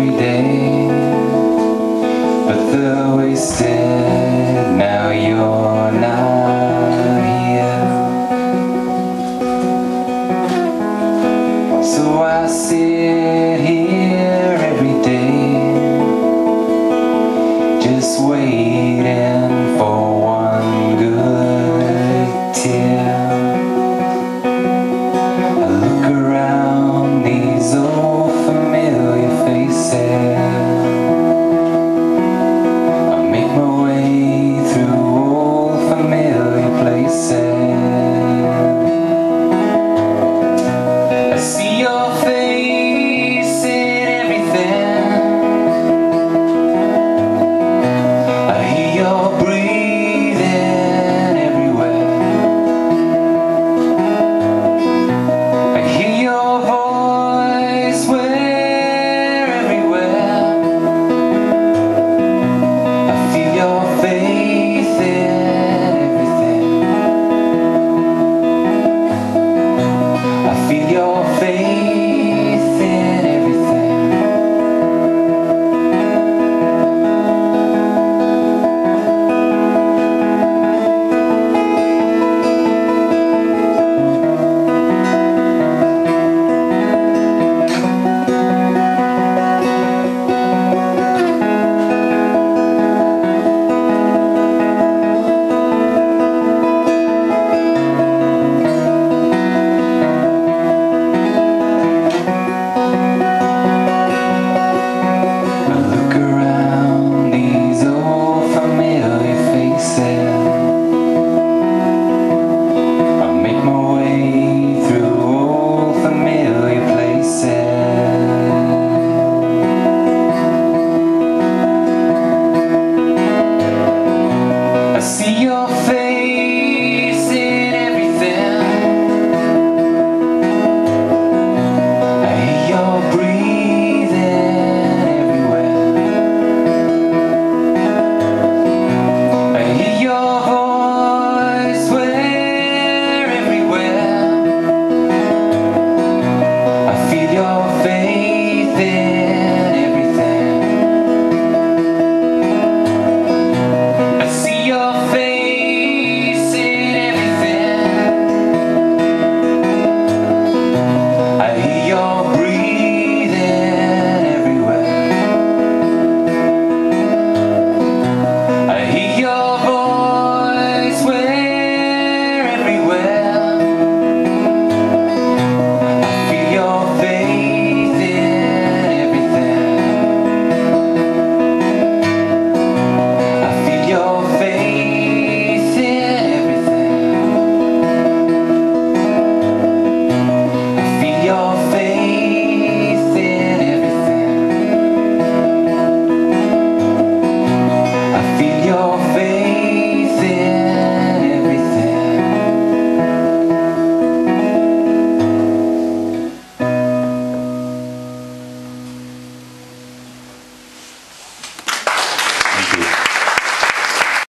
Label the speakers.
Speaker 1: every day.